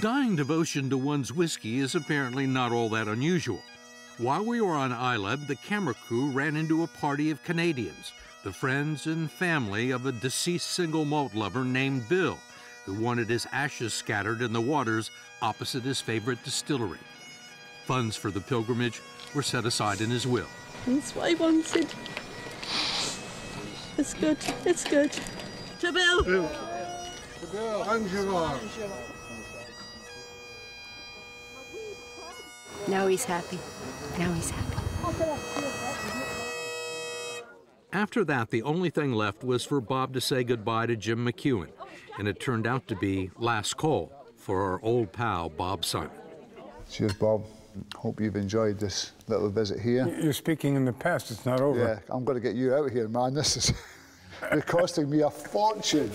Dying devotion to one's whiskey is apparently not all that unusual. While we were on Islay, the camera crew ran into a party of Canadians, the friends and family of a deceased single malt lover named Bill, who wanted his ashes scattered in the waters opposite his favorite distillery. Funds for the pilgrimage were set aside in his will. That's what I wanted. It's good, it's good. To Bill! Bill, Angela. Now he's happy. Now he's happy. After that, the only thing left was for Bob to say goodbye to Jim McEwan, and it turned out to be last call for our old pal, Bob Simon. Cheers, Bob. Hope you've enjoyed this little visit here. You're speaking in the past, it's not over. Yeah, I'm going to get you out of here, man. This is it's costing me a fortune.